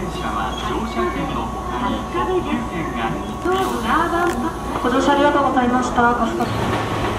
車は乗車券。ご乗車ありがとうございました。